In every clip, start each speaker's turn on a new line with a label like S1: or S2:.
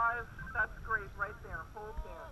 S1: five. That's great right there. Full can.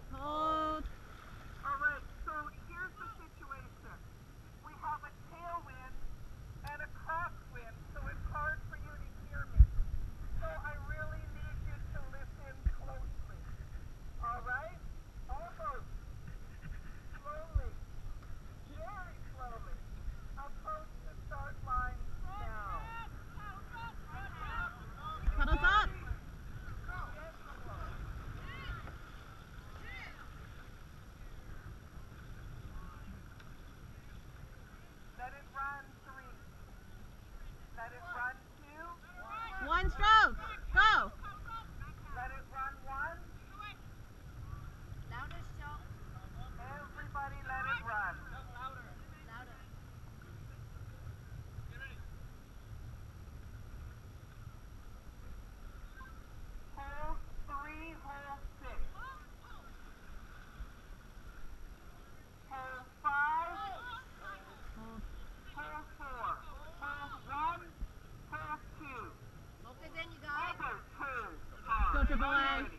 S1: time.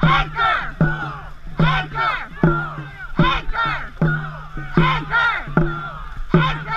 S2: Anchor! Anchor! Anchor! Anchor!